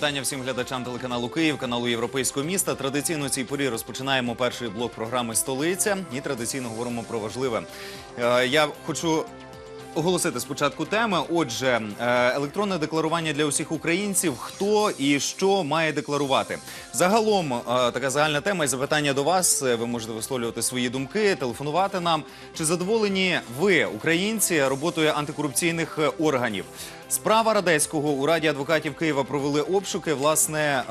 Вітання всім глядачам телеканалу Київ, каналу Європейського міста. Традиційно цій порі розпочинаємо перший блок програми Столиця і традиційно говоримо про важливе. Е, Я хочу оголосити спочатку теми. Отже, е, електронне декларування для усіх українців. Хто і що має декларувати? Загалом е, така загальна тема і запитання до вас. Е, Ви можете висловлювати свої думки, телефонувати нам. Чи задоволені ви, українці, роботою антикорупційних органів? Справа Радецького у Раді адвокатів Києва провели обшуки. Власне,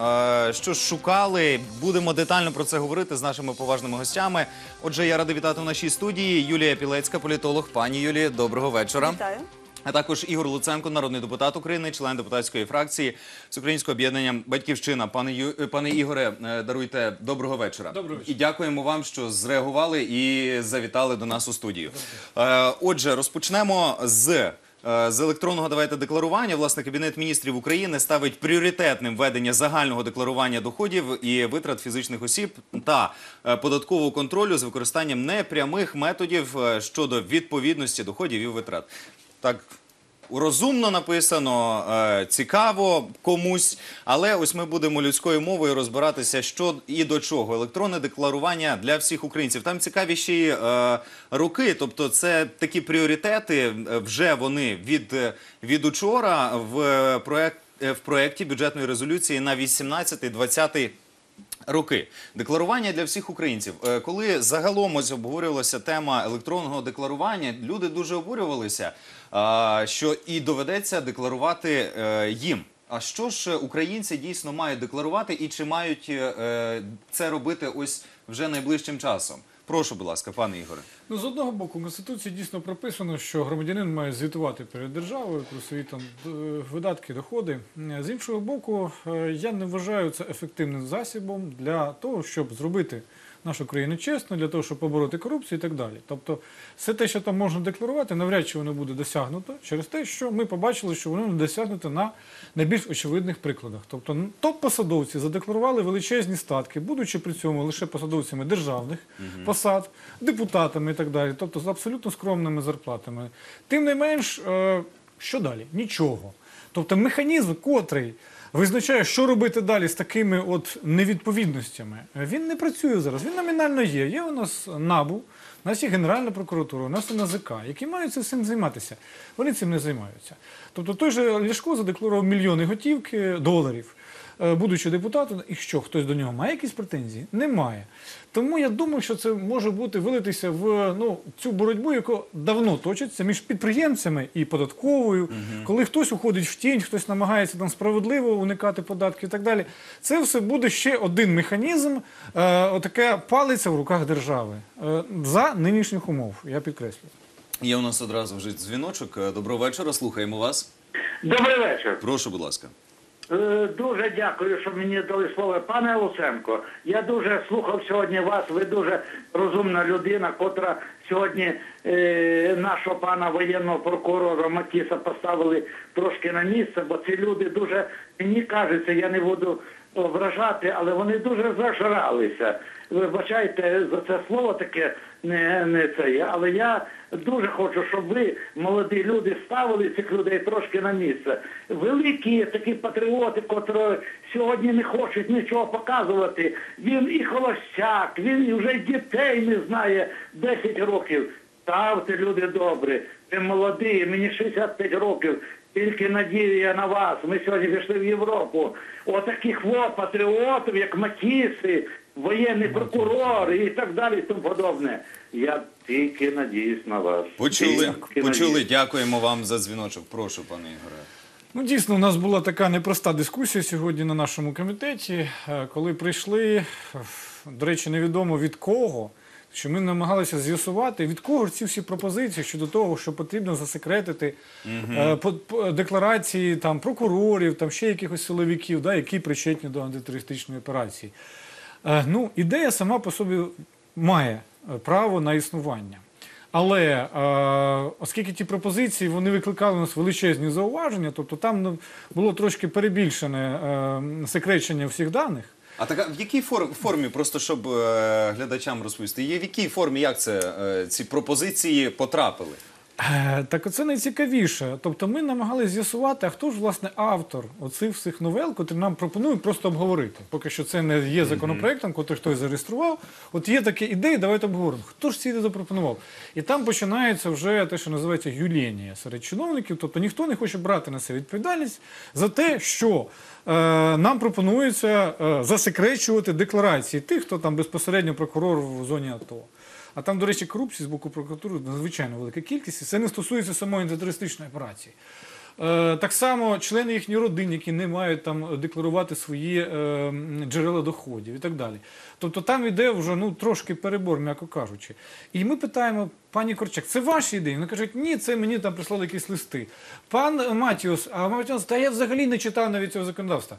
е, що ж шукали, будемо детально про це говорити з нашими поважними гостями. Отже, я радий вітати в нашій студії Юлія Пілецька, політолог. Пані Юлії, доброго вечора. Вітаю. А також Ігор Луценко, народний депутат України, член депутатської фракції Всеукраїнського об'єднання Батьківщина. Пане Ю... е, пане Ігоре, е, даруйте доброго вечора. Доброго вечора. І дякуємо вам, що зреагували і завітали до нас у студію. Отже, розпочнемо з. Е, З електронного давайте декларування власне кабінет міністрів України ставить пріоритетним ведення загального декларування доходів і витрат фізичних осіб та е, податкового контролю з використанням непрямих методів е, щодо відповідності доходів і витрат. Так розумно написано, е, цікаво комусь, але ось ми будемо людською мовою розбиратися, що і до чого. Електронне декларування для всіх українців. Там цікаві ще й роки, тобто це такі пріоритети. е, Вже вони від, е, від учора в проект в проекті бюджетної резолюції на 18-20 роки. Декларування для всіх українців. Е, Коли загалом ось обговорювалася тема електронного декларування, люди дуже обурювалися, що і доведеться декларувати е, їм. А що ж українці дійсно мають декларувати і чи мають е, це робити ось вже найближчим часом? Прошу, будь ласка, пане Ігоре. Ну, з одного боку, в Конституції дійсно прописано, що громадянин має звітувати перед державою про свої там видатки, доходи. Е, З іншого боку, е, я не вважаю це ефективним засібом для того, щоб зробити нашу країну чесно, для того, щоб побороти корупцію і так далі. Тобто, все те, що там можна декларувати, навряд чи воно буде досягнуто через те, що ми побачили, що воно не досягнуто на найбільш очевидних прикладах. Тобто, топ-посадовці задекларували величезні статки, будучи при цьому лише посадовцями державних посад, депутатами і так далі, тобто з абсолютно скромними зарплатами. Тим не менш, е, що далі? Нічого. Тобто механізм, котрий визначає, що робити далі з такими от невідповідностями, він не працює зараз. Він номінально є. Є у нас НАБУ, у нас є Генеральна прокуратура, у нас є НАЗК, які мають цим займатися. Вони цим не займаються. Тобто той же Ляшко задекларував мільйони готівки доларів. Е, Будучи депутатом, і що хтось до нього має якісь претензії? Немає. Тому я думаю, що це може бути вилитися в ну цю боротьбу, яка давно точиться між підприємцями і податковою, коли хтось уходить в тінь, хтось намагається там справедливо уникати податків і так далі. Це все буде ще один механізм, е, отаке палиця в руках держави е, за нинішніх умов. Я підкреслюю. Є у нас одразу вже дзвіночок. Е, Доброго вечора. Слухаємо вас. Добрий вечір. Прошу, будь ласка. Е, Дуже дякую, що мені дали слово. Пане Луценко, я дуже слухав сьогодні вас. Ви дуже розумна людина, котра сьогодні е, нашого пана воєнного прокурора Матіса поставили трошки на місце, бо ці люди дуже, мені кажеться, я не буду вражати, але вони дуже зажралися. Вибачайте за це слово таке не, не це є. Але я дуже хочу, щоб ви, молоді люди, ставили цих людей трошки на місце. Великі такі патріоти, котрі сьогодні не хочуть нічого показувати. Він і холостяк, він вже дітей не знає 10 років. Ставте, люди добрі, ви молоді, мені 65 років. Тільки надія на вас. Ми сьогодні пішли в Європу. Отаких во патріотів, як Матіси, воєнний прокурор і так далі, і тому подобне. Я тільки надіюсь на вас. Почули, Тільки почули. надіюсь. Дякуємо вам за дзвіночок. Прошу, пане Ігоре. Ну, дійсно, у нас була така непроста дискусія сьогодні на нашому комітеті, е, коли прийшли, до речі, невідомо від кого, що ми намагалися з'ясувати, від кого ж ці всі пропозиції щодо того, що потрібно засекретити е, по- по- декларації там, прокурорів, там ще якихось силовиків, да, які причетні до антитерористичної операції. Е, Ну, ідея сама по собі має е, право на існування. Але е, оскільки ті пропозиції вони викликали у нас величезні зауваження, тобто там ну, було трошки перебільшене е, секречення всіх даних. А така в якій фор- формі, просто щоб е, глядачам розповісти, є в якій формі, як це е, ці пропозиції потрапили? Е, Так оце найцікавіше. Тобто ми намагалися з'ясувати, а хто ж власне автор оцих всіх новел, котрі нам пропонують просто обговорити. Поки що це не є законопроектом, котрий хтось зареєстрував. От є такі ідеї, давайте обговоримо. Хто ж ці ідеї запропонував? І там починається вже те, що називається юлєнія серед чиновників. Тобто ніхто не хоче брати на себе відповідальність за те, що нам пропонується е, засекречувати декларації тих, хто там безпосередньо прокурор в зоні АТО. А там, до речі, корупції з боку прокуратури надзвичайно велика кількість, це не стосується самої антитерористичної операції. Е, так само члени їхніх родин, які не мають там декларувати свої е, джерела доходів і так далі. Тобто там йде вже ну, трошки перебор, м'яко кажучи. І ми питаємо, пані Корчак, це ваші ідеї? Вони кажуть, ні, це мені там прислали якісь листи. Пан Матіус, а Матіус, та я взагалі не читав навіть цього законодавства.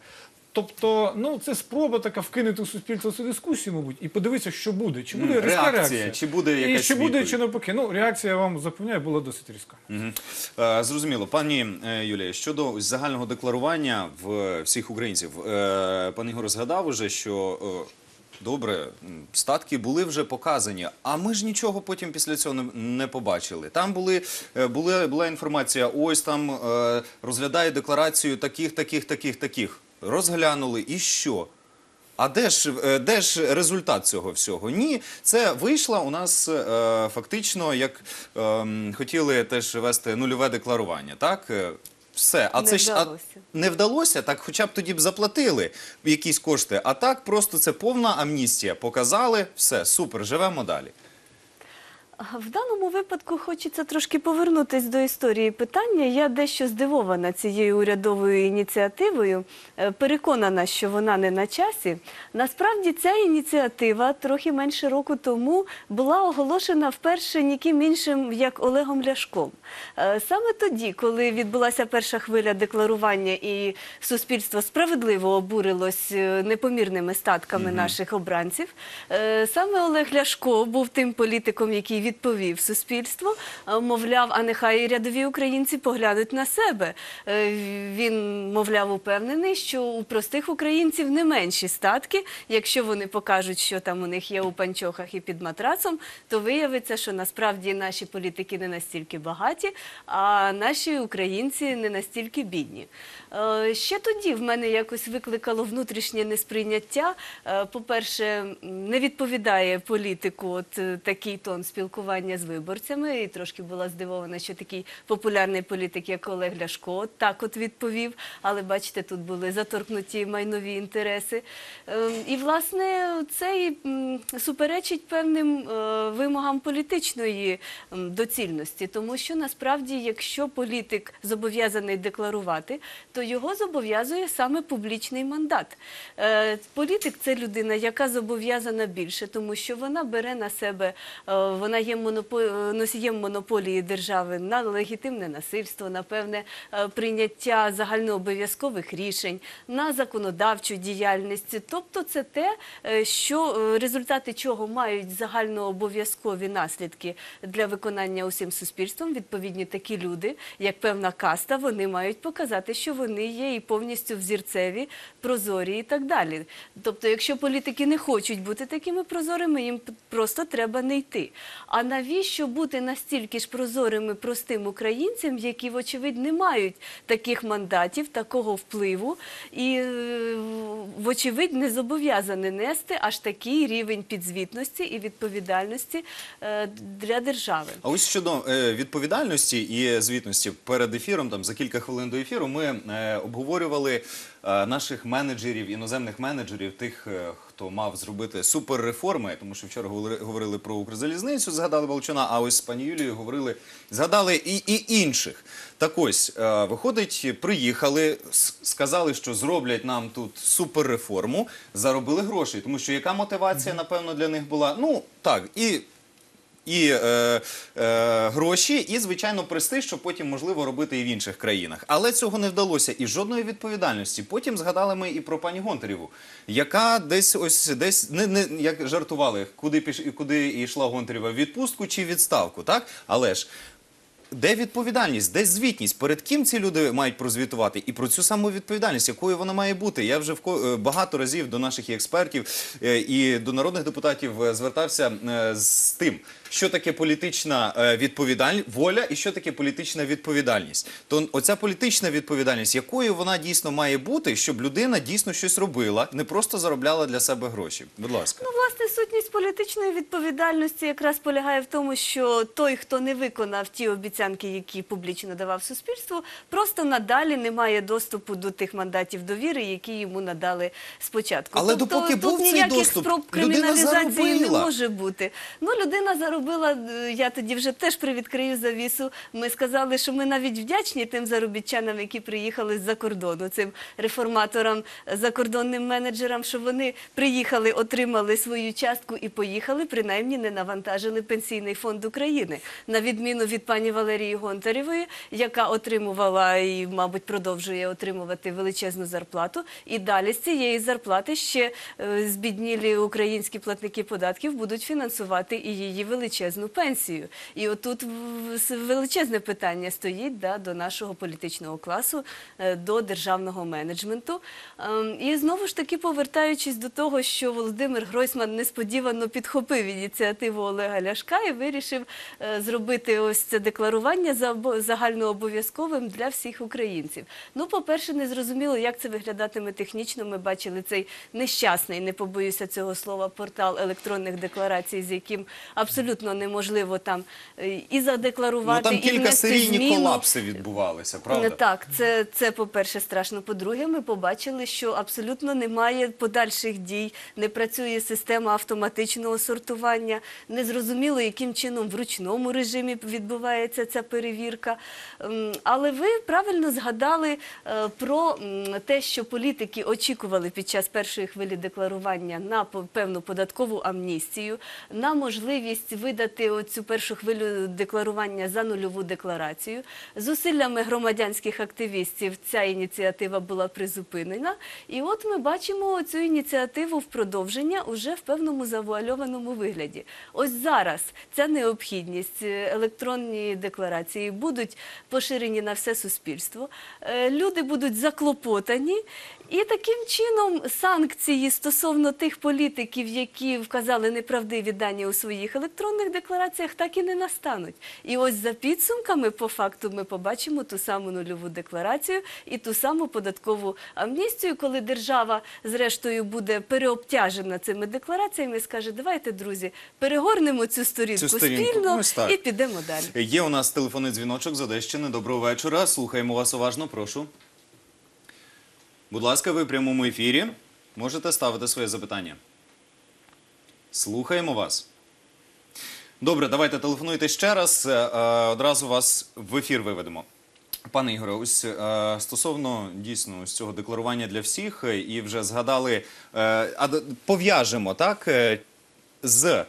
Тобто, ну це спроба така вкинути в суспільство цю дискусію, мабуть, і подивитися, що буде. Чи буде М, різка реакція, реакція, чи буде і якась чи буде, відповідь? чи навпаки. Ну, реакція, я вам запевняю, була досить різка. Мгм. Е, Зрозуміло, пані е, Юлія, щодо ось загального декларування в всіх українців, е, пан Ігор згадав уже, що е, добре, м, статки були вже показані, а ми ж нічого потім після цього не, не побачили. Там були, е, були була інформація, ось там е, розглядає декларацію таких, таких, таких, таких. Розглянули і що? А де ж, е, де ж результат цього всього? Ні, це вийшло у нас е, фактично, як ем, хотіли теж вести нульове декларування, так? Е, Все, а Не це ж а, не вдалося, так хоча б тоді б заплатили якісь кошти. А так просто це повна амністія. Показали, все, супер, живемо далі. В даному випадку хочеться трошки повернутись до історії питання. Я дещо здивована цією урядовою ініціативою. Е, Переконана, що вона не на часі. Насправді ця ініціатива трохи менше року тому була оголошена вперше ніким іншим, як Олегом Ляшком. Е, Саме тоді, коли відбулася перша хвиля декларування і суспільство справедливо обурилось е, непомірними статками наших обранців, саме Олег Ляшко був тим політиком, який відповів суспільству, е, мовляв, а нехай і рядові українці поглянуть на себе. Е, Він, мовляв, упевнений, що у простих українців не менші статки. Якщо вони покажуть, що там у них є у панчохах і під матрацом, то виявиться, що насправді наші політики не настільки багаті, а наші українці не настільки бідні. Е, Ще тоді в мене якось викликало внутрішнє несприйняття. Е, По-перше, не відповідає політику от такий тон спілкування з виборцями. І трошки була здивована, що такий популярний політик, як Олег Ляшко, так от відповів. Але бачите, тут були заторкнуті майнові інтереси. Е, І, власне, це і суперечить певним е, вимогам політичної доцільності, тому що насправді, якщо політик зобов'язаний декларувати, то його зобов'язує саме публічний мандат. Е, Політик це людина, яка зобов'язана більше, тому що вона бере на себе, е, вона є монопо- носієм монополії держави на легітимне насильство, на певне е, прийняття загальнообов'язкових рішень, на законодавчу діяльність. Тобто це те, е, що е, результати чого мають загальнообов'язкові наслідки для виконання усім суспільством. Відповідні такі люди, як певна каста, вони мають показати, що вони є і повністю взірцеві, прозорі і так далі. Тобто, якщо політики не хочуть бути такими прозорими, їм просто треба не йти. А навіщо бути настільки ж прозорими простим українцям, які, вочевидь, не мають таких мандатів, такого впливу і, е, вочевидь, не зобов'язані нести аж такий рівень підзвітності і відповідальності е, для держави? А ось щодо е, відповідальності і звітності перед ефіром, там за кілька хвилин до ефіру, ми обговорювали наших менеджерів, іноземних менеджерів, тих, хто мав зробити суперреформи, тому що вчора говорили, про Укрзалізницю, згадали Волчана, а ось з пані Юлією говорили, згадали і, і інших. Так ось, е, виходить, приїхали, сказали, що зроблять нам тут суперреформу, заробили гроші, тому що яка мотивація, напевно, для них була? Ну, так, і і е, е, гроші, і звичайно престиж, щоб потім можливо робити і в інших країнах. Але цього не вдалося. І жодної відповідальності. Потім згадали ми і про пані Гонтарєву, яка десь ось десь не, не як жартували, куди піш куди йшла Гонтарєва в відпустку чи відставку, так але ж. Де відповідальність, де звітність? Перед ким ці люди мають прозвітувати? І про цю саму відповідальність, якою вона має бути? Я вже е, багато разів до наших експертів е, і до народних депутатів е, звертався з тим, що таке політична е, відповідальність, воля і що таке політична відповідальність. То оця політична відповідальність, якою вона дійсно має бути, щоб людина дійсно щось робила, не просто заробляла для себе гроші. Будь ласка. Ну, власне, сутність політичної відповідальності якраз полягає в тому, що той, хто не виконав ті обіцянки, які публічно давав суспільству, просто надалі не має доступу до тих мандатів довіри, які йому надали спочатку. Але тобто, допоки тут був цей ніяких доступ, спроб криміналізації не може бути. Ну, людина заробила, е, я тоді вже теж привідкрию завісу. Ми сказали, що ми навіть вдячні тим заробітчанам, які приїхали з-за кордону, цим реформаторам, закордонним менеджерам, що вони приїхали, отримали свою частку і поїхали, принаймні не навантажили пенсійний фонд України. На відміну від пані Валерії Гонтарєвої, яка отримувала і, мабуть, продовжує отримувати величезну зарплату. І далі з цієї зарплати ще е, збіднілі українські платники податків будуть фінансувати і її величезну пенсію. І отут величезне питання стоїть да, до нашого політичного класу, е, до державного менеджменту. Ем, І знову ж таки, повертаючись до того, що Володимир Гройсман несподівано підхопив ініціативу Олега Ляшка і вирішив е, зробити ось це декларування за загальнообов'язковим для всіх українців. Ну, по-перше, не зрозуміло, як це виглядатиме технічно. Ми бачили цей нещасний, не побоюся цього слова, портал електронних декларацій, з яким абсолютно неможливо там е, і Ну задекларувати, там і кілька серійні зміну. колапси відбувалися, правда? Так, це, це по-перше, страшно. По-друге, ми побачили, що абсолютно немає подальших дій, не працює система автоматичного сортування, незрозуміло, яким чином в ручному режимі відбувається ця перевірка. Але ви правильно згадали е, про те, що політики очікували під час першої хвилі декларування на певну податкову амністію, на можливість видати оцю першу хвилю декларування за нульову декларацію. Зусиллями громадянських активістів ця ініціатива була призупинена. І от ми бачимо цю ініціативу в продовження уже в певному завуальованому вигляді. Ось зараз ця необхідність е, електронні декларації будуть поширені на все суспільство. Е, Люди будуть заклопотані. І таким чином санкції стосовно тих політиків, які вказали неправдиві дані у своїх електронних деклараціях, так і не настануть. І ось за підсумками, по факту, ми побачимо ту саму нульову декларацію і ту саму податкову амністію, коли держава, зрештою, буде переобтяжена цими деклараціями і скаже: давайте, друзі, перегорнемо цю сторінку, Цю сторінку. спільно Ось і підемо далі. Є у нас телефонний дзвіночок з Одещини. Доброго вечора. Слухаємо вас уважно, прошу. Будь ласка, ви в прямому ефірі. Можете ставити своє запитання. Слухаємо вас. Добре, давайте телефонуйте ще раз. Е, е, Одразу вас в ефір виведемо. Пане Ігоре, ось е, стосовно дійсно ось цього декларування для всіх, і вже згадали, а пов'яжемо так з,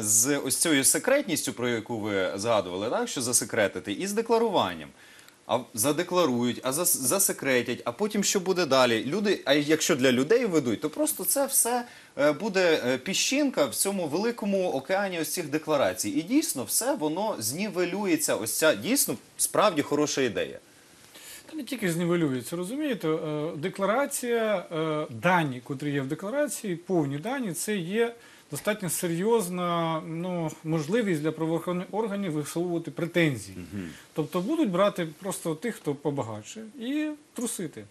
з ось цією секретністю, про яку ви згадували, так, що засекретити, і з декларуванням. А задекларують, а зас- засекретять, а потім що буде далі? Люди, а якщо для людей ведуть, то просто це все буде е, піщинка в цьому великому океані ось цих декларацій. І дійсно все воно знівелюється. Ось ця дійсно справді хороша ідея. Та не тільки знівелюється, розумієте, Е, декларація, е, дані, котрі є в декларації, повні дані, це є достатньо серйозна ну, можливість для правоохоронних органів висловлювати претензії. Тобто будуть брати просто тих, хто побагатше, і трусити.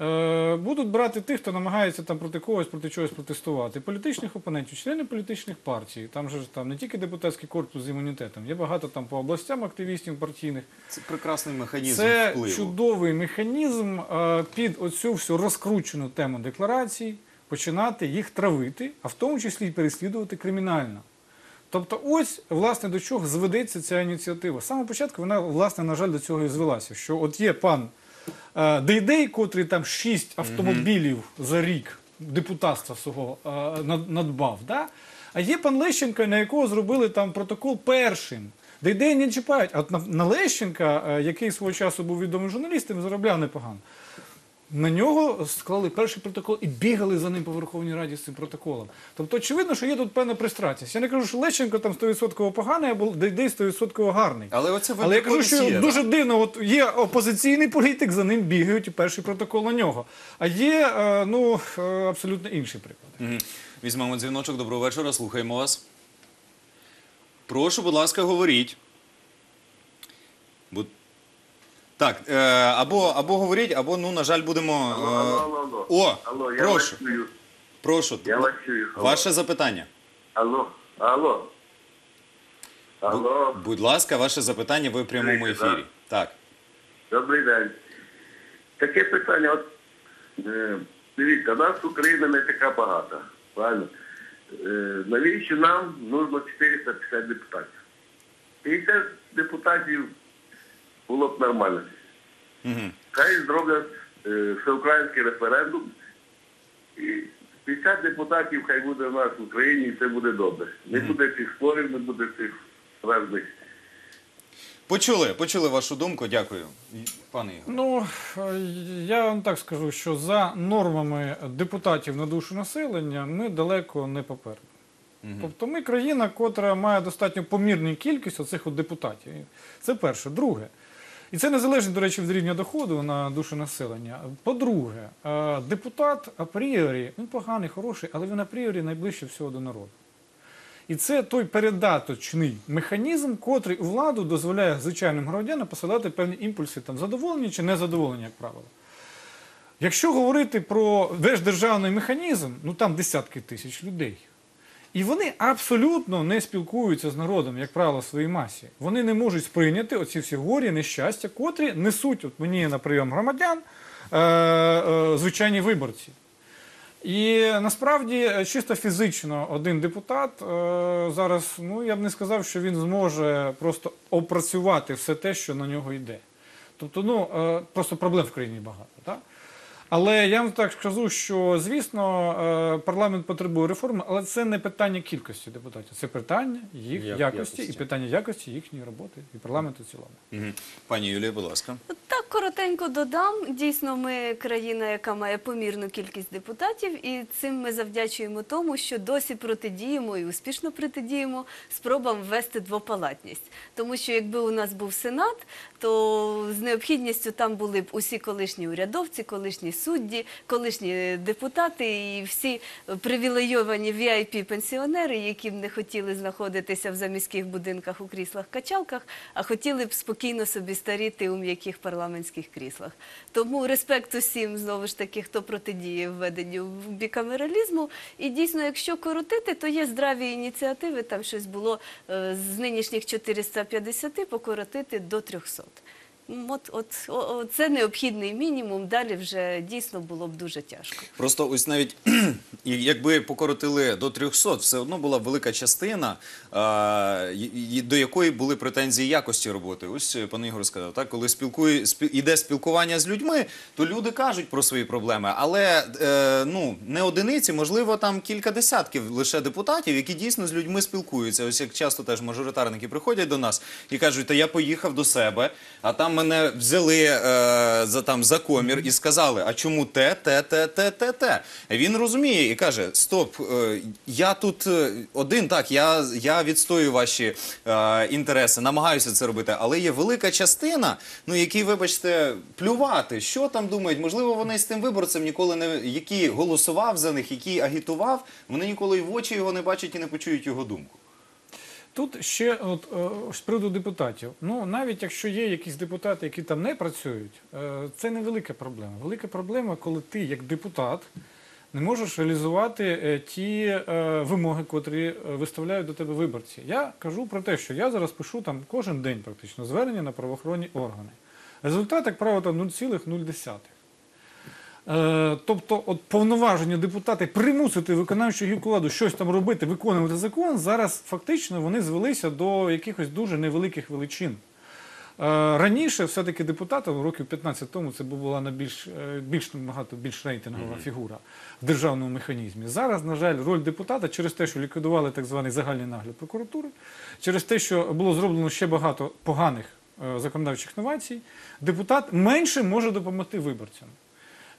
Е, Будуть брати тих, хто намагається там проти когось, проти чогось протестувати. Політичних опонентів, члени політичних партій. Там же ж там не тільки депутатський корпус з імунітетом, є багато там по областям активістів партійних. Це прекрасний механізм Це впливу. чудовий механізм е, під оцю всю розкручену тему декларацій починати їх травити, а в тому числі й переслідувати кримінально. Тобто, ось власне до чого зведеться ця ініціатива. З самого початку вона, власне, на жаль, до цього і звелася. Що от є пан Дейдей, котрий там 6 автомобілів за рік депутатства свого е, надбав. Да? А є пан Лещенко, на якого зробили там протокол першим. Де ідеї не чіпають. А от на, на Лещенка, е, який свого часу був відомим журналістом, заробляв непогано. На нього склали перший протокол і бігали за ним по Верховній Раді з цим протоколом. Тобто, очевидно, що є тут певна пристрастість. Я не кажу, що Лещенко там 100% поганий, або Дейдей 100% гарний. Але оце Але я кажу, що є, дуже дивно, от є опозиційний політик, за ним бігають і перший протокол на нього. А є е, ну, е, абсолютно інший приклад. Мгм. Візьмемо дзвіночок. Доброго вечора. Слухаємо вас. Прошу, будь ласка, говоріть. Бу- Так, е, або, або говоріть, або, ну, на жаль, будемо. е, Алло, алло, алло. О, Алло, я прошу, вас чую. прошу. Я вас чую. Алло. Ваше запитання. Алло, алло. Алло, Будь ласка, ваше запитання ви в прямому ефірі. Так. добрий день. Таке питання, от е, дивіться, нас Україна не така багата, правильно? Е, навіщо нам нужно 450 депутатів? 50 депутатів було б нормально. Угу. Хай зроблять е, всеукраїнський референдум. І 50 депутатів хай буде в нас в Україні, і це буде добре. Не буде цих спорів, не буде цих разних. Почули, почули вашу думку. Дякую. Пане Ігор. Ну, я вам так скажу, що за нормами депутатів на душу населення ми далеко не попереду. Тобто ми країна, котра має достатньо помірну кількість оцих от депутатів. Це перше. Друге. І це не залежить, до речі, від рівня доходу на душу населення. По-друге, е, депутат апріорі, він поганий, хороший, але він апріорі найближче всього до народу. І це той передаточний механізм, котрий у владу дозволяє звичайним громадянам посилати певні імпульси, там, задоволені чи незадоволені, як правило. Якщо говорити про весь державний механізм, ну там десятки тисяч людей. І вони абсолютно не спілкуються з народом, як правило, в своїй масі. Вони не можуть сприйняти оці всі горі, нещастя, котрі несуть от мені на прийом громадян е, е, звичайні виборці. І насправді е, чисто фізично один депутат е, зараз, ну я б не сказав, що він зможе просто опрацювати все те, що на нього йде. Тобто, ну е, просто проблем в країні багато. Так? Але я вам так скажу, що звісно е, парламент потребує реформи, але це не питання кількості депутатів, це питання їх Як- якості, якості. і питання якості їхньої роботи і парламенту в цілому. Пані Юлія, будь ласка. Так коротенько додам. Дійсно, ми країна, яка має помірну кількість депутатів, і цим ми завдячуємо тому, що досі протидіємо і успішно протидіємо спробам ввести двопалатність. Тому що якби у нас був сенат, то з необхідністю там були б усі колишні урядовці, колишні судді, колишні депутати і всі привілейовані vip пенсіонери, які б не хотіли знаходитися в заміських будинках у кріслах-качалках, а хотіли б спокійно собі старіти у м'яких парламентських кріслах. Тому респект усім знову ж таки, хто протидіє введенню бікамералізму. І дійсно, якщо коротити, то є здраві ініціативи. Там щось було е, з нинішніх 450 покоротити до 300. От, от, о- о, це необхідний мінімум. Далі вже дійсно було б дуже тяжко. Просто ось навіть якби покоротили до 300, все одно була велика частина, а, до якої були претензії якості роботи. Ось е, пан Ігор сказав, так, коли спілкує, спі, іде спілкування з людьми, то люди кажуть про свої проблеми, але е, ну, не одиниці, можливо, там кілька десятків лише депутатів, які дійсно з людьми спілкуються. Ось як часто теж мажоритарники приходять до нас і кажуть, та я поїхав до себе, а там мене взяли е, за, там, за комір і сказали, а чому те, те, те, те, те, те. Він розуміє і каже: Стоп, е, я тут е, один, так, я, я відстою ваші е, інтереси, намагаюся це робити, але є велика частина, ну, які, вибачте, плювати, що там думають. Можливо, вони з тим виборцем ніколи не який голосував за них, який агітував, вони ніколи й в очі його не бачать і не почують його думку. Тут ще от, е, з приводу депутатів. Ну, навіть якщо є якісь депутати, які там не працюють, е, це не велика проблема. Велика проблема, коли ти, як депутат, не можеш реалізувати е, ті вимоги, котрі виставляють до тебе виборці. Я кажу про те, що я зараз пишу там кожен день практично звернення на правоохоронні органи. Результат, як правило, там 0,0. Е, Тобто, от повноваження депутата примусити виконавчу гілку владу щось там робити, виконувати закон, зараз фактично вони звелися до якихось дуже невеликих величин. Раніше все-таки депутатом років 15 тому це була на більш, е, більш набагато більш рейтингова фігура в державному механізмі. Зараз, на жаль, роль депутата через те, що ліквідували так званий загальний нагляд прокуратури, через те, що було зроблено ще багато поганих е, законодавчих новацій, депутат менше може допомогти виборцям.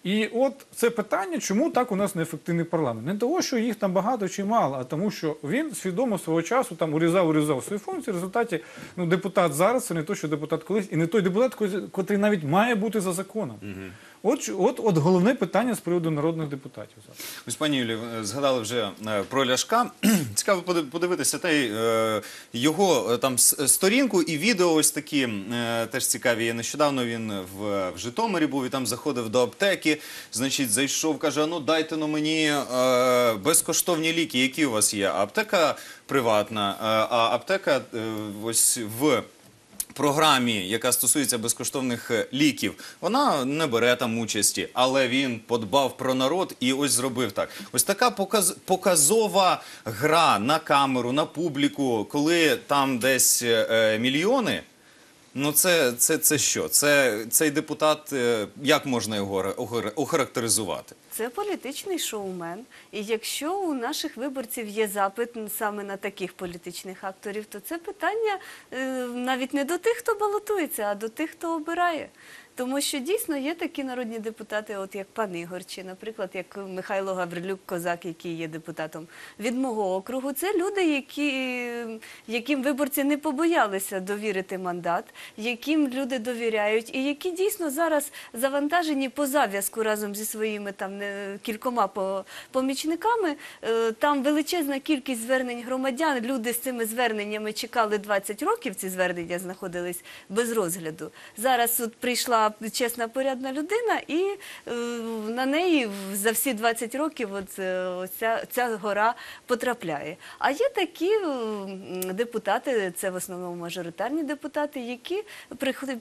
І от це питання, чому так у нас неефективний парламент. Не того, що їх там багато чи мало, а тому, що він свідомо свого часу там урізав, урізав свої функції. В результаті ну, депутат зараз це не той, що депутат колись, і не той депутат, котрий- навіть має бути за законом. От, от, от головне питання з приводу народних депутатів. Ось пані Юлі, е, згадали вже е, про Ляшка. Цікаво подивитися та й е, його там сторінку і відео ось такі теж цікаві. є. Нещодавно він в, в Житомирі був і там заходив до аптеки. Значить, зайшов, каже: ну дайте ну мені безкоштовні ліки, які у вас є. Аптека приватна, а аптека ось в програмі, яка стосується безкоштовних е, ліків, вона не бере там участі, але він подбав про народ і ось зробив так. Ось така показ, показова гра на камеру, на публіку, коли там десь е, мільйони. Ну, це, це, це що? Це цей депутат, е, як можна його охарактеризувати? Це політичний шоумен. І якщо у наших виборців є запит саме на таких політичних акторів, то це питання е, навіть не до тих, хто балотується, а до тих, хто обирає. Тому що дійсно є такі народні депутати, от як пан Ігор, чи, наприклад, як Михайло Гаврилюк Козак, який є депутатом від мого округу. Це люди, які, яким виборці не побоялися довірити мандат, яким люди довіряють, і які дійсно зараз завантажені по зав'язку разом зі своїми там кількома помічниками. Е, Там величезна кількість звернень громадян. Люди з цими зверненнями чекали 20 років. Ці звернення знаходились без розгляду. Зараз от прийшла чесна порядна людина, і е, на неї за всі 20 років е, ця гора потрапляє. А є такі е, депутати, це в основному мажоритарні депутати, які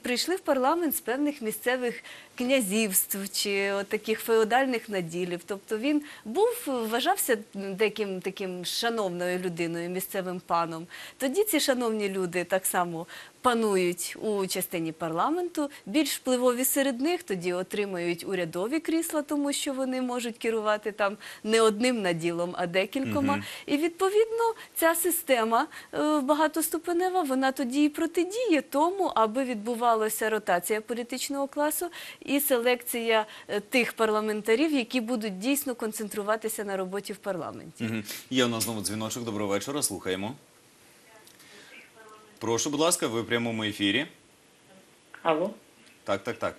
прийшли в парламент з певних місцевих князівств чи таких феодальних наділів. Тобто він був, вважався деким таким шановною людиною, місцевим паном. Тоді ці шановні люди так само панують у частині парламенту. Більш впливові серед них тоді отримають урядові крісла, тому що вони можуть керувати там не одним наділом, а декількома. І відповідно ця система е, багатоступенева, вона тоді і протидіє тому, аби відбувалася ротація політичного класу і селекція е, тих парламентарів, які будуть дійсно концентруватися на роботі в парламенті. Мгм. Є у нас знову дзвіночок. Доброго вечора. Слухаємо. Прошу, будь ласка, ви в прямому ефірі. Алло. Так, так, так.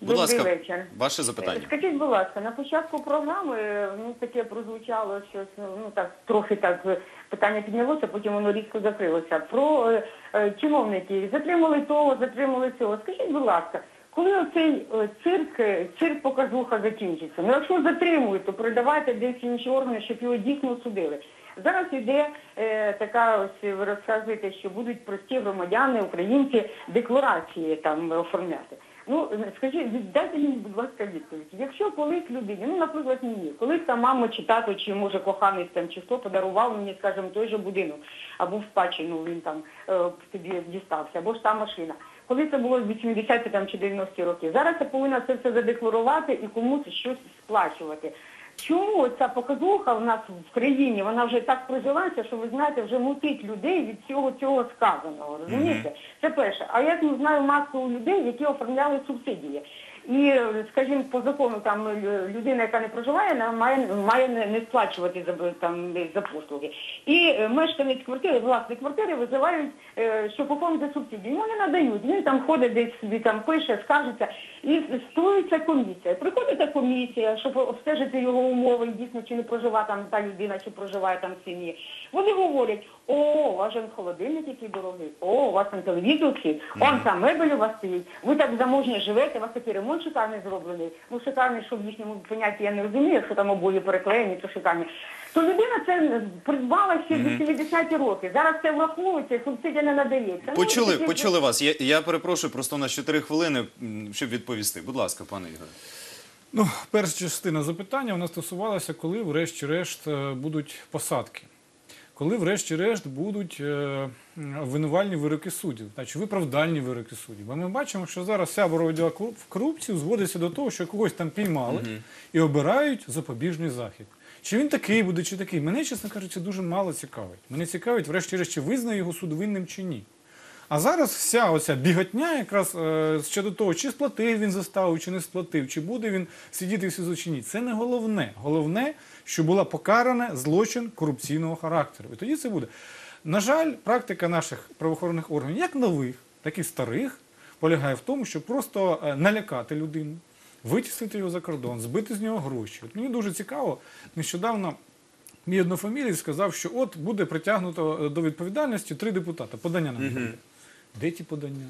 Будь Добрий ласка, вечір. ваше запитання. Скажіть, будь ласка, на початку програми е, ну таке прозвучало щось, ну так трохи так е, питання піднялося, потім воно різко закрилося. Про е, е, чиновників затримали того, затримали цього. Скажіть, будь ласка, коли оцей е, цирк, е, цирк показуха закінчиться? Ну якщо затримують, то передавайте десь інші органи, щоб його дійсно судили. Зараз іде е, така, ось ви розказуєте, що будуть прості громадяни, українці декларації там оформляти. Ну, скажіть, дайте мені, будь ласка, відповідь. Якщо колись людині, ну, наприклад, мені, колись там мама чи тато, чи може коханець там, чи хто подарував мені, скажімо, той же будинок, або в спадщину він там е, тобі дістався, або ж та машина. Коли це було в 80-ті там, чи 90-ті роки. Зараз я повинна це все задекларувати і комусь щось сплачувати. Чому ця показуха в нас в країні, вона вже так прожилася, що ви знаєте, вже мутить людей від всього цього сказаного, розумієте? Це перше. А я ну, знаю масу людей, які оформляли субсидії. І, е, скажімо, по закону там е, людина, яка не проживає, має, має не, сплачувати за там за послуги. І е, мешканець квартири, власник квартири визивають, е, щоб оформити субсидію. Йому не надають. Він там ходить десь собі там пише, скажеться, і створюється комісія. Приходить та комісія, щоб обстежити його умови, дійсно чи не проживає там та людина, чи проживає там в сім'ї. Вони говорять, о, у вас же холодильник який дорогий, о, у вас там телевізор, чи он там мебель у вас стоїть, ви так заможні живете, у вас такий ремонт шикарний зроблений. Ну, шикарний, що в їхньому понятті я не розумію, що там обоє переклеєні, то шикарні. То людина це придбала ще в 80-ті роки. Зараз це враховується, субсидія не надається. Ну, Почули, такі- почули вас. Я, я перепрошую, просто у нас 4 хвилини, м, щоб відповісти. Будь ласка, пане Ігоре. Ну, перша частина запитання вона стосувалася, коли, врешті-решт, е, будуть посадки. Коли врешті-решт будуть е, м, вироки суддів, значить виправдальні вироки суддів. Бо ми бачимо, що зараз вся боротьба в корупцію зводиться до того, що когось там піймали і обирають запобіжний захід. Чи він такий буде, чи такий. Мене, чесно кажучи, дуже мало цікавить. Мене цікавить, врешті-решт, чи визнає його суд винним чи ні. А зараз вся оця біготня якраз е, щодо того, чи сплатив він заставу, чи не сплатив, чи буде він сидіти в СІЗО чи ні. Це не головне. Головне, що була покарана злочин корупційного характеру. І тоді це буде. На жаль, практика наших правоохоронних органів, як нових, так і старих, полягає в тому, щоб просто е, налякати людину, витіснити його за кордон, збити з нього гроші. От мені дуже цікаво, нещодавно Мій однофамілій сказав, що от буде притягнуто е, до відповідальності три депутата. Подання на них. Де ті подання?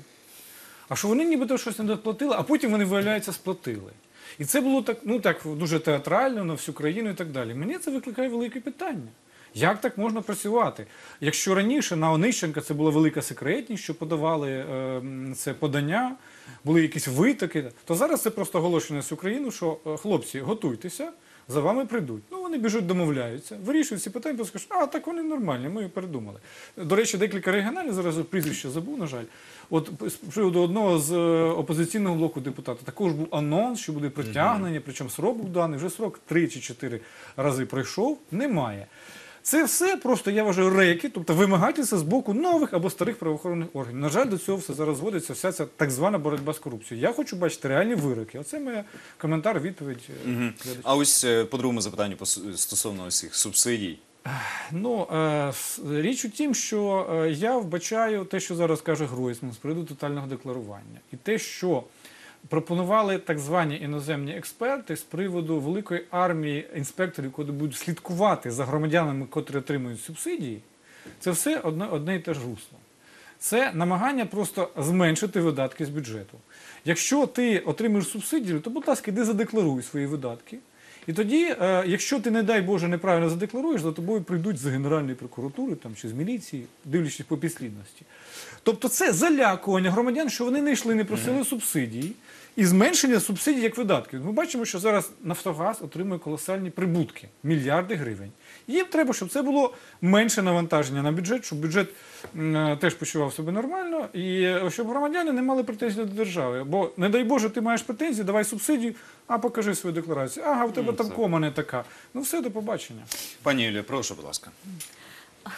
А що вони нібито щось не доплатили, а потім вони, виявляється, сплатили. І це було так, ну так дуже театрально на всю країну і так далі. Мені це викликає велике питання. Як так можна працювати? Якщо раніше на Онищенка це була велика секретність, що подавали е, це подання, були якісь витоки, то зараз це просто оголошення на всю країну, що е, хлопці, готуйтеся, за вами прийдуть. Ну вони біжуть, домовляються, вирішують ці питання, просто скажуть, а так вони нормальні, ми передумали. До речі, декілька регіоналів зараз прізвище забув, на жаль. От з приводу одного з е, опозиційного блоку депутата також був анонс, що буде притягнення, причому срок був даний, вже срок три чи чотири рази пройшов, немає. Це все просто, я вважаю, рейки, тобто вимагательство з боку нових або старих правоохоронних органів. На жаль, до цього все зараз зводиться, вся ця так звана боротьба з корупцією. Я хочу бачити реальні вироки. Оце моя коментар, відповідь. глядачів. А ось е, по другому запитанню стосовно цих субсидій. Ну, е, річ у тім, що е, я вбачаю те, що зараз каже Гройсман з приводу тотального декларування, і те, що пропонували так звані іноземні експерти з приводу великої армії інспекторів, які будуть слідкувати за громадянами, котрі отримують субсидії, це все одне, одне і те ж русло. Це намагання просто зменшити видатки з бюджету. Якщо ти отримуєш субсидію, то, будь ласка, іди задекларуй свої видатки. І тоді, е, якщо ти, не дай Боже, неправильно задекларуєш, за тобою прийдуть з Генеральної прокуратури там, чи з міліції, дивлячись по підслідності. Тобто це залякування громадян, що вони не йшли, не просили субсидії, і зменшення субсидій як видатків. Ми бачимо, що зараз Нафтогаз отримує колосальні прибутки, мільярди гривень. Їм треба, щоб це було менше навантаження на бюджет, щоб бюджет е, теж почував себе нормально, і е, щоб громадяни не мали претензій до держави. Бо, не дай Боже, ти маєш претензії, давай субсидію, а покажи свою декларацію. Ага, в тебе там кома не така. Ну все, до побачення. Пані Юлія, прошу, будь ласка.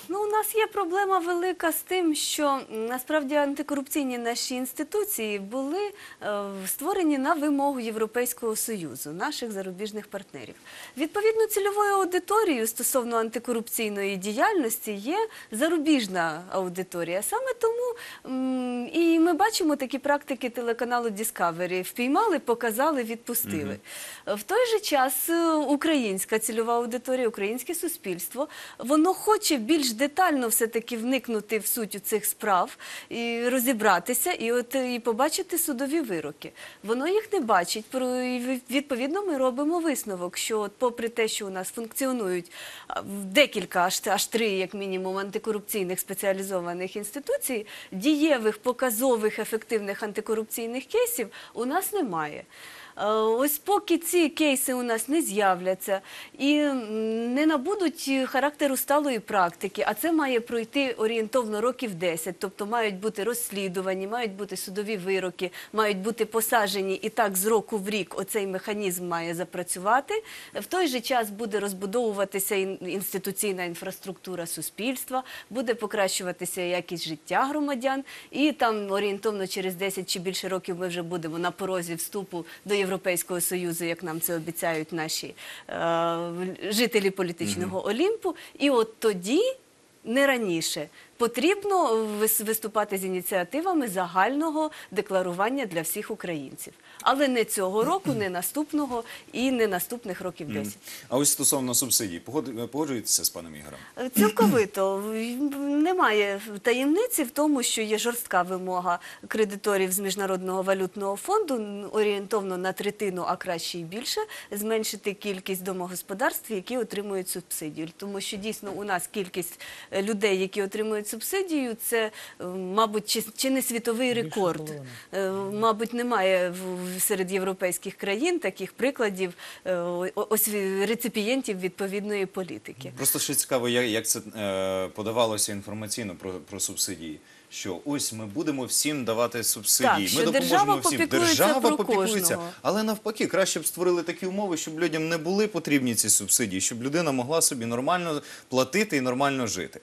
Ну, у нас є проблема велика з тим, що насправді антикорупційні наші інституції були е, створені на вимогу Європейського союзу, наших зарубіжних партнерів. Відповідно, цільовою аудиторією стосовно антикорупційної діяльності є зарубіжна аудиторія. Саме тому м, і ми бачимо такі практики телеканалу Discovery. Впіймали, показали, відпустили. В той же час е, українська цільова аудиторія, українське суспільство, воно хоче більш детально все-таки вникнути в суть цих справ і розібратися, і от е, і побачити судові вироки. Воно їх не бачить. І відповідно ми робимо висновок, що от попри те, що у нас функціонують декілька аж, аж три, як мінімум, антикорупційних спеціалізованих інституцій, дієвих, показових, ефективних антикорупційних кейсів у нас немає. Е, Ось поки ці кейси у нас не з'являться і не набудуть е, характеру сталої практики, а це має пройти орієнтовно років 10, тобто мають бути розслідувані, мають бути судові вироки, мають бути посаджені і так з року в рік оцей механізм має запрацювати. В той же час буде розбудовуватися ін- інституційна інфраструктура суспільства, буде покращуватися якість життя громадян, і там орієнтовно через 10 чи більше років ми вже будемо на порозі вступу до Європейського союзу, як нам це обіцяють наші е, жителі політичного Олімпу. І от тоді. Не раніше потрібно виступати з ініціативами загального декларування для всіх українців, але не цього року, не наступного і не наступних років 10. А ось стосовно субсидій, погод- погоджуєтеся з паном Ігорем? Е, Цілковито немає таємниці в тому, що є жорстка вимога кредиторів з міжнародного валютного фонду орієнтовно на третину, а краще і більше, зменшити кількість домогосподарств, які отримують субсидію. Тому що дійсно у нас кількість е, людей, які отримують субсидію, це, е, мабуть, чи, чи не світовий рекорд. Мабуть, немає в- серед європейських країн таких прикладів е, ось реципієнтів відповідної політики. Просто ще цікаво, як, це е, подавалося інформаційно про, про субсидії. Що ось ми будемо всім давати субсидії. Так, ми що допоможемо держава всім. попіклується Держава про попіклується. кожного. Але навпаки, краще б створили такі умови, щоб людям не були потрібні ці субсидії, щоб людина могла собі нормально платити і нормально жити.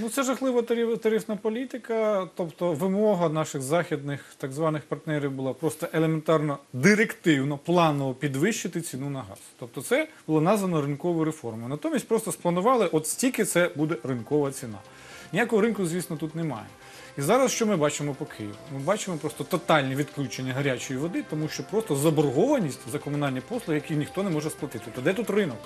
Ну, це жахлива тариф- тарифна політика. Тобто вимога наших західних так званих партнерів була просто елементарно директивно, планово підвищити ціну на газ. Тобто це було названо ринковою реформою. Натомість просто спланували, от стільки це буде ринкова ціна. Ніякого ринку, звісно, тут немає. І зараз що ми бачимо по Києву? Ми бачимо просто тотальне відключення гарячої води, тому що просто заборгованість за комунальні послуги, які ніхто не може сплатити. То де тут ринок?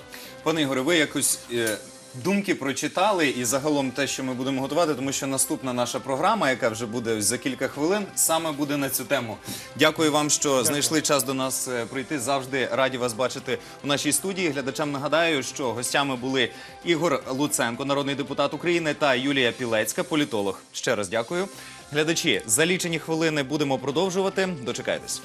Пане Ігоре, ви якось е, думки прочитали і загалом те, що ми будемо готувати, тому що наступна наша програма, яка вже буде ось за кілька хвилин, саме буде на цю тему. Дякую вам, що знайшли час до нас е, прийти. Завжди раді вас бачити у нашій студії. Глядачам нагадаю, що гостями були Ігор Луценко, народний депутат України, та Юлія Пілецька, політолог. Ще раз дякую. Глядачі, за лічені хвилини будемо продовжувати. Дочекайтесь.